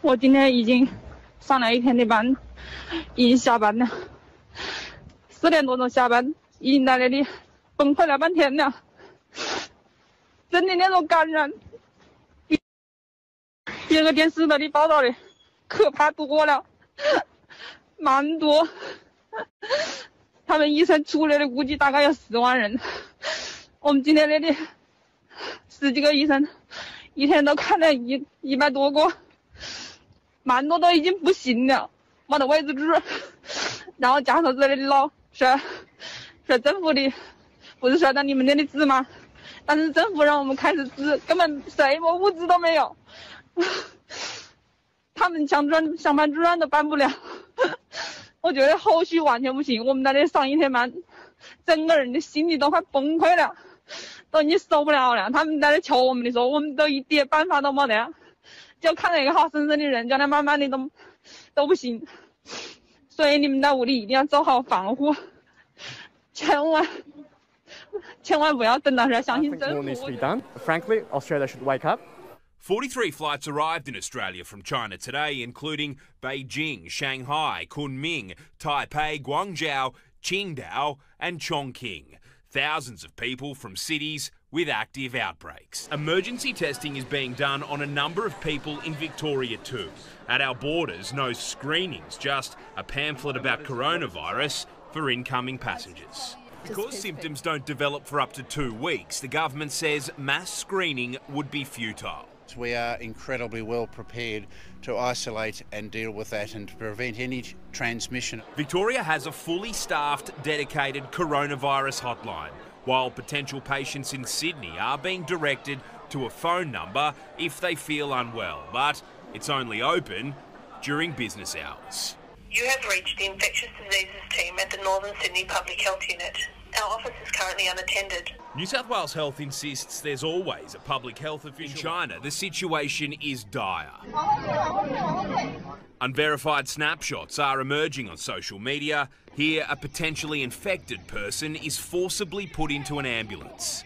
我今天已经上了一天的班，已经下班了，四点多钟下班，已经在那里崩溃了半天了，真的那种感染，比别个电视那里报道的可怕多了，蛮多，他们医生出来的估计大概有十万人，我们今天那里十几个医生，一天都看了一一百多个。蛮多都已经不行了，没得位置住，然后家属在那里闹，说说政府的不是说到你们那里治吗？但是政府让我们开始治，根本什么物资都没有，他们想转想办转都办不了，我觉得后续完全不行。我们在那上一天班，整个人的心里都快崩溃了，都已经受不了了。他们在那求我们的时候，我们都一点办法都没得。就看到一个好生生的人，叫他慢慢的都都不行，所以你们在屋里一定要做好防护，千万千万不要等到时相信政府。Frankly, Australia should wake up. 43 flights arrived in Australia from China today, including Beijing, Shanghai, Kunming, Taipei, Guangzhou, Qingdao, and Chongqing. Thousands of people from cities with active outbreaks. Emergency testing is being done on a number of people in Victoria too. At our borders, no screenings, just a pamphlet about coronavirus for incoming passengers. Because symptoms don't develop for up to two weeks, the government says mass screening would be futile. We are incredibly well prepared to isolate and deal with that and to prevent any transmission. Victoria has a fully staffed, dedicated coronavirus hotline while potential patients in Sydney are being directed to a phone number if they feel unwell, but it's only open during business hours. You have reached the infectious diseases team at the Northern Sydney Public Health Unit. Our office is currently unattended. New South Wales Health insists there's always a public health official. In China, the situation is dire. Unverified snapshots are emerging on social media. Here, a potentially infected person is forcibly put into an ambulance.